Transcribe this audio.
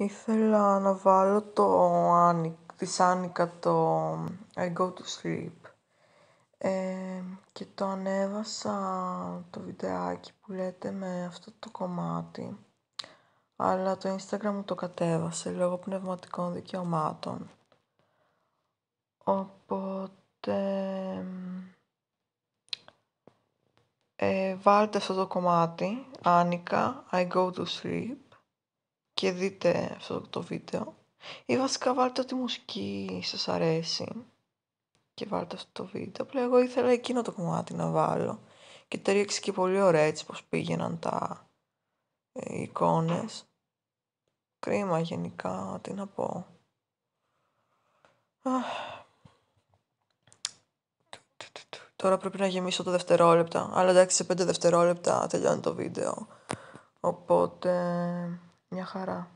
Ήθελα να βάλω το Άνι, της Άνικα το I go to sleep. Ε, και το ανέβασα το βιντεάκι που λέτε με αυτό το κομμάτι. Αλλά το Instagram μου το κατέβασε λόγω πνευματικών δικαιωμάτων. Οπότε ε, βάλτε αυτό το κομμάτι, Άνικα, I go to sleep και δείτε αυτό το βίντεο ή βασικά βάλτε ό,τι μουσική σας αρέσει και βάλτε αυτό το βίντεο. Απλά εγώ ήθελα εκείνο το κομμάτι να βάλω και ταιριάξει και πολύ ωραία έτσι πως πήγαιναν τα ε, εικόνες. Κρίμα γενικά, τι να πω. Τώρα πρέπει να γεμίσω το δευτερόλεπτα. Αλλά εντάξει, σε πέντε δευτερόλεπτα τελειώνει το βίντεο. Οπότε, няхара